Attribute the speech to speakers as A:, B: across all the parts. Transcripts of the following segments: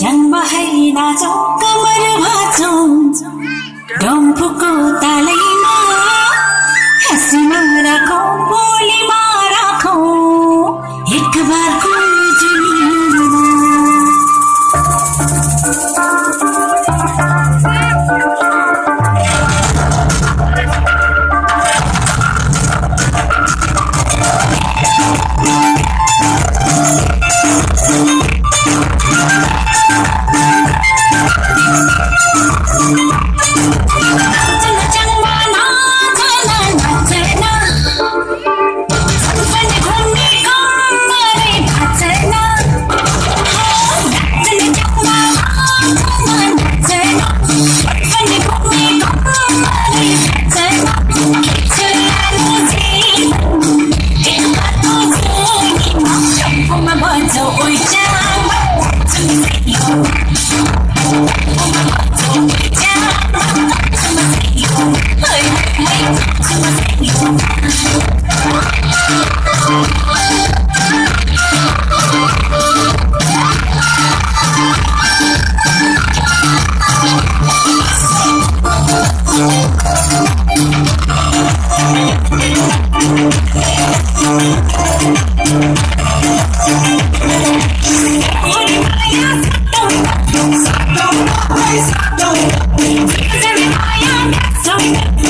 A: जन्म है नाचौँ कमर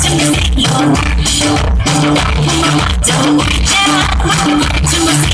A: to me, you're. Don't reach out to.